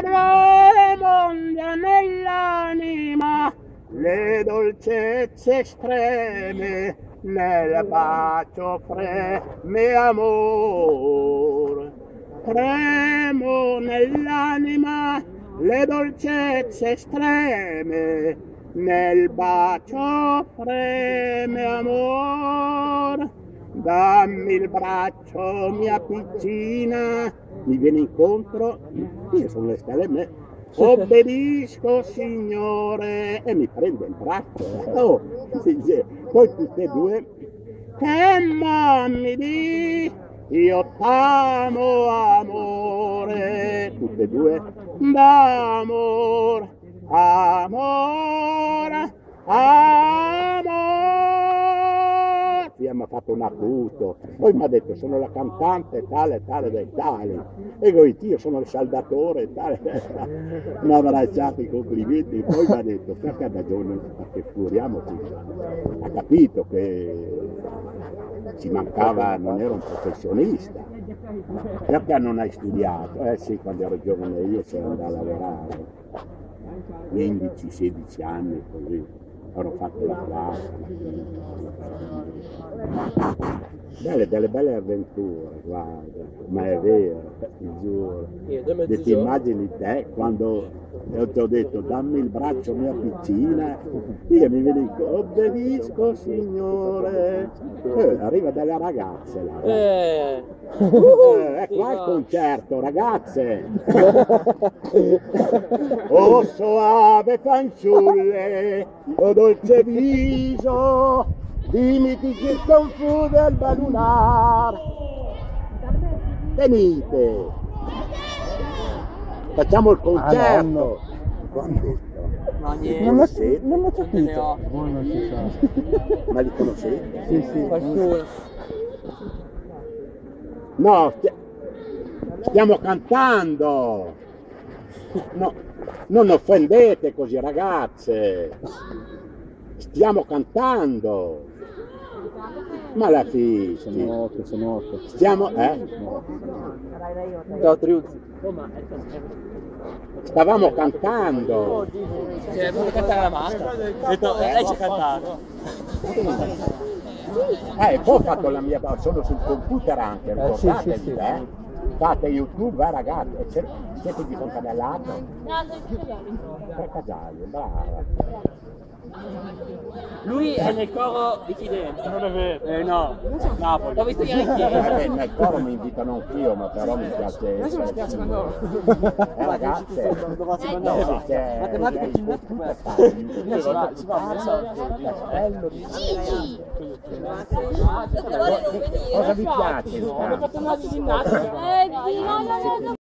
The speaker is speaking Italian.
Tremonda nell'anima le dolcezze estreme nel bacio freme amor. Tremo nell'anima le dolcezze estreme nel bacio freme amor. Dammi il braccio, mia piccina, mi viene incontro, io sono le stelle me, obbedisco signore, e mi prende il braccio, oh, poi tutte e due, che mammi di, io t'amo amore, tutte e due, d'amor, amor, sì, mi ha fatto un acuto, poi mi ha detto sono la cantante tale, tale dei tali, e poi io sono il saldatore tale, mi ha abbracciato i complimenti, poi mi ha detto perché ha ragione, perché furiamoci, ha capito che ci mancava, non era un professionista, perché non hai studiato? Eh sì, quando ero giovane io c'ero andato a lavorare, 15-16 anni così, ero fatto la classe, Belle, delle belle avventure, guarda, ma è vero, ti giuro. E ti immagini te quando io ti ho detto dammi il braccio mia piccina, io mi viene obbedisco signore, Eh, arriva delle ragazze là. Eh, Eh, è qua il concerto, ragazze! oh soave fanciulle, oh dolce viso, dimmi chi si sconfude il balunar. Venite! Facciamo il concerto! no niente. Non ho, non ho capito. ho. Voi non si sa. Ma li conoscete? Sì, sì. Qualcuno. No, stia- stiamo cantando. No, non offendete così ragazze. Stiamo cantando. Ma la figlia. Sono otto, sono otto. Stiamo, eh? Ciao Triuzzi. Stavamo cantando. Cioè, a cantare la maschera. Eh, lei ci ha cantato. Eh, poi ho fatto la mia, sono sul computer anche, Eh, sì, sì, sì. eh? Fate YouTube, eh ragazzi, E se- siete di Fontanellato? Per Casale, brava. È nel coro di Fidenza. Non è vero. Eh no. Napoli. L'ho visto ieri Eh, beh, nel coro mi invitano anch'io, ma però mi piace essere Eh ragazze, eh, sì, c'è Matematica il ginnastica. computer fa il Io ci va, ci va, castello di Cosa vi piace? Ho fatto una ginnastica. Eh, no, no, no.